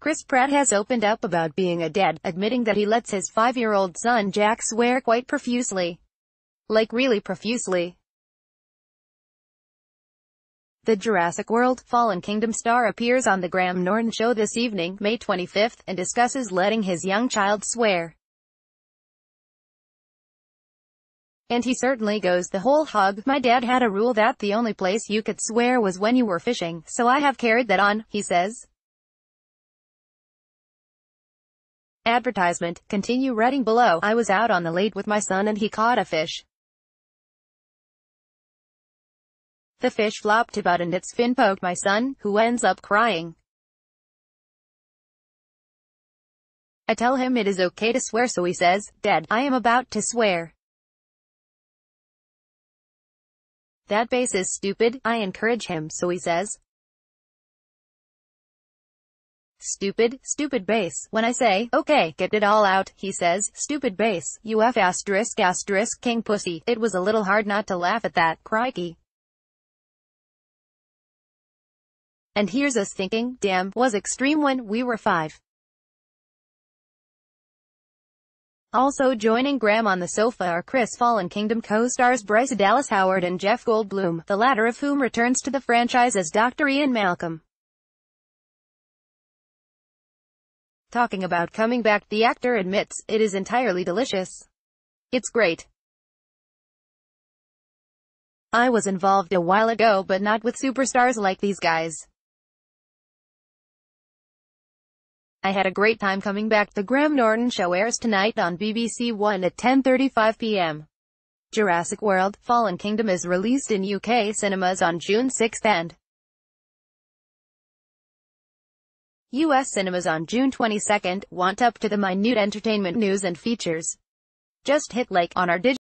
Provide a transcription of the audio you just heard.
Chris Pratt has opened up about being a dad, admitting that he lets his five-year-old son Jack swear quite profusely. Like really profusely. The Jurassic World Fallen Kingdom star appears on The Graham Norton Show this evening, May 25, and discusses letting his young child swear. And he certainly goes the whole hog. My dad had a rule that the only place you could swear was when you were fishing, so I have carried that on, he says. Advertisement, continue reading below. I was out on the lake with my son and he caught a fish. The fish flopped about and its fin poked my son, who ends up crying. I tell him it is okay to swear so he says, Dad, I am about to swear. That bass is stupid, I encourage him so he says. Stupid, stupid bass. When I say, okay, get it all out, he says, stupid bass, you F asterisk asterisk king pussy. It was a little hard not to laugh at that, crikey. And here's us thinking, damn, was extreme when we were five. Also joining Graham on the sofa are Chris Fallen Kingdom co-stars Bryce Dallas Howard and Jeff Goldblum, the latter of whom returns to the franchise as Dr. Ian Malcolm. Talking about coming back, the actor admits, it is entirely delicious. It's great. I was involved a while ago but not with superstars like these guys. I had a great time coming back. The Graham Norton Show airs tonight on BBC One at 10.35 p.m. Jurassic World Fallen Kingdom is released in UK cinemas on June 6 and US cinemas on June 22. Want up to the minute entertainment news and features? Just hit like on our digital